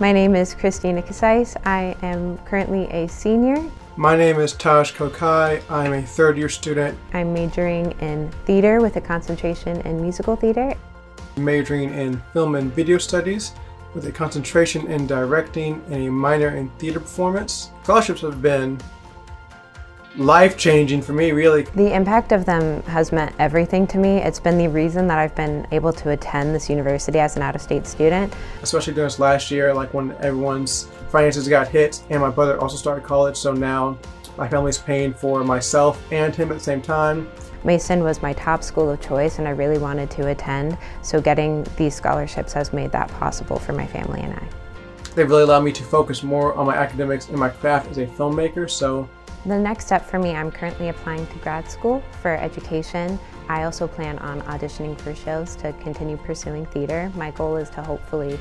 My name is Christina Casais. I am currently a senior. My name is Taj Kokai. I'm a third year student. I'm majoring in theater with a concentration in musical theater. Majoring in film and video studies with a concentration in directing and a minor in theater performance. Scholarships have been life changing for me, really. The impact of them has meant everything to me. It's been the reason that I've been able to attend this university as an out of state student. Especially during this last year, like when everyone's finances got hit, and my brother also started college, so now my family's paying for myself and him at the same time. Mason was my top school of choice and I really wanted to attend, so getting these scholarships has made that possible for my family and I. They've really allowed me to focus more on my academics and my craft as a filmmaker, so the next step for me, I'm currently applying to grad school for education. I also plan on auditioning for shows to continue pursuing theater. My goal is to hopefully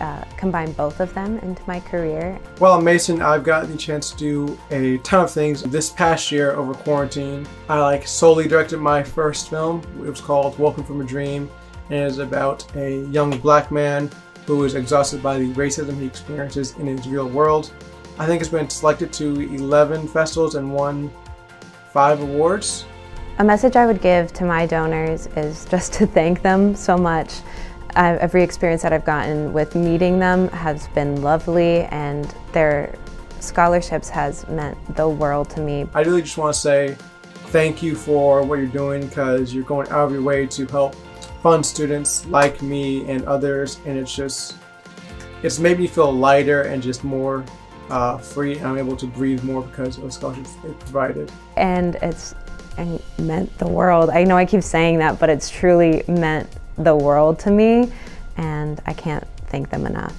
uh, combine both of them into my career. Well, Mason, I've gotten the chance to do a ton of things. This past year over quarantine, I like solely directed my first film. It was called Welcome from a Dream and it is about a young black man who is exhausted by the racism he experiences in his real world. I think it's been selected to 11 festivals and won five awards. A message I would give to my donors is just to thank them so much. Uh, every experience that I've gotten with meeting them has been lovely and their scholarships has meant the world to me. I really just want to say thank you for what you're doing because you're going out of your way to help fund students like me and others and it's just it's made me feel lighter and just more uh, free and I'm able to breathe more because of scholarships they provided. And it's and meant the world. I know I keep saying that, but it's truly meant the world to me and I can't thank them enough.